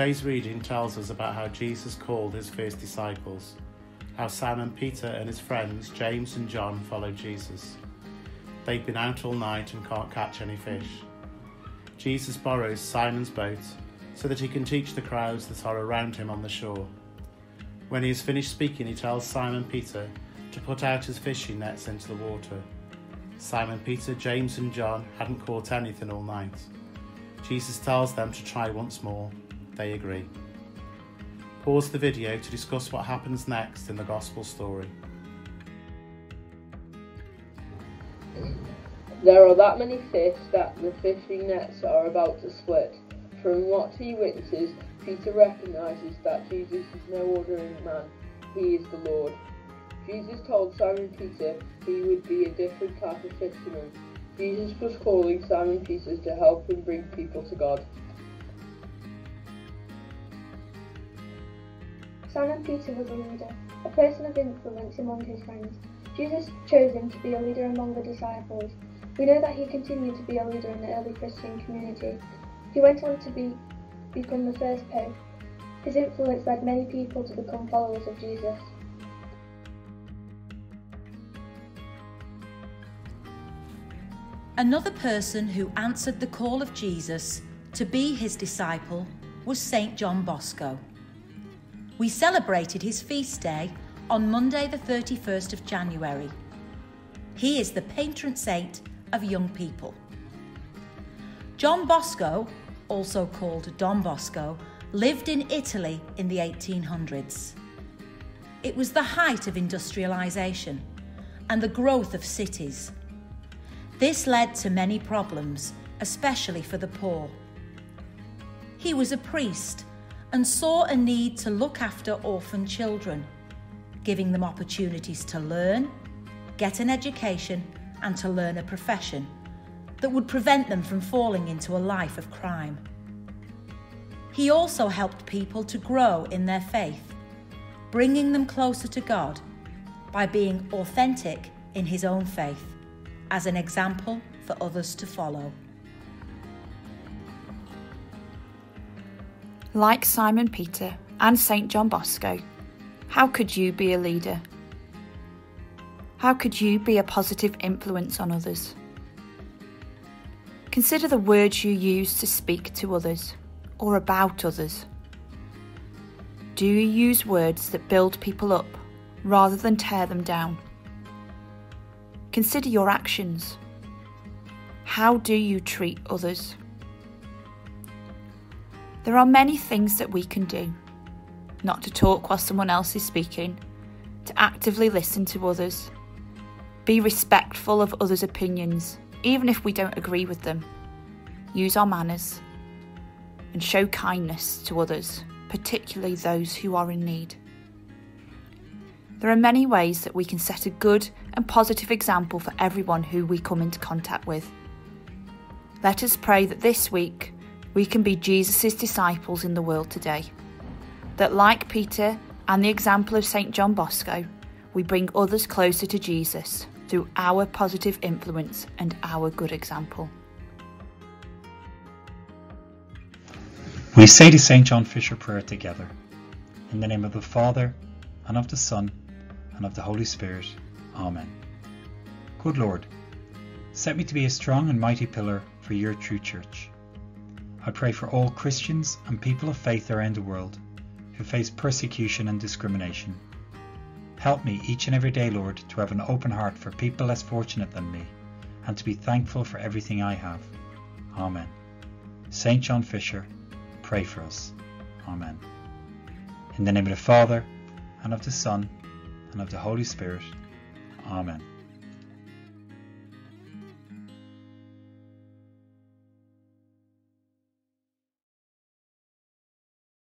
Today's reading tells us about how Jesus called his first disciples, how Simon Peter and his friends James and John followed Jesus. They've been out all night and can't catch any fish. Jesus borrows Simon's boat so that he can teach the crowds that are around him on the shore. When he has finished speaking, he tells Simon Peter to put out his fishing nets into the water. Simon Peter, James, and John hadn't caught anything all night. Jesus tells them to try once more. They agree. Pause the video to discuss what happens next in the Gospel story. There are that many fish that the fishing nets are about to split. From what he witnesses, Peter recognizes that Jesus is no ordinary man. He is the Lord. Jesus told Simon Peter he would be a different type of fisherman. Jesus was calling Simon Peter to help him bring people to God. Simon Peter was a leader, a person of influence among his friends. Jesus chose him to be a leader among the disciples. We know that he continued to be a leader in the early Christian community. He went on to be, become the first pope. His influence led many people to become followers of Jesus. Another person who answered the call of Jesus to be his disciple was St. John Bosco. We celebrated his feast day on Monday, the 31st of January. He is the patron saint of young people. John Bosco, also called Don Bosco, lived in Italy in the 1800s. It was the height of industrialisation and the growth of cities. This led to many problems, especially for the poor. He was a priest and saw a need to look after orphan children, giving them opportunities to learn, get an education, and to learn a profession that would prevent them from falling into a life of crime. He also helped people to grow in their faith, bringing them closer to God by being authentic in his own faith as an example for others to follow. Like Simon Peter and St. John Bosco, how could you be a leader? How could you be a positive influence on others? Consider the words you use to speak to others or about others. Do you use words that build people up rather than tear them down? Consider your actions. How do you treat others? There are many things that we can do. Not to talk while someone else is speaking, to actively listen to others, be respectful of others' opinions, even if we don't agree with them, use our manners, and show kindness to others, particularly those who are in need. There are many ways that we can set a good and positive example for everyone who we come into contact with. Let us pray that this week we can be Jesus' disciples in the world today. That, like Peter and the example of St. John Bosco, we bring others closer to Jesus through our positive influence and our good example. We say the St. John Fisher prayer together. In the name of the Father, and of the Son, and of the Holy Spirit. Amen. Good Lord, set me to be a strong and mighty pillar for your true church. I pray for all Christians and people of faith around the world who face persecution and discrimination. Help me each and every day, Lord, to have an open heart for people less fortunate than me and to be thankful for everything I have. Amen. St. John Fisher, pray for us. Amen. In the name of the Father, and of the Son, and of the Holy Spirit. Amen.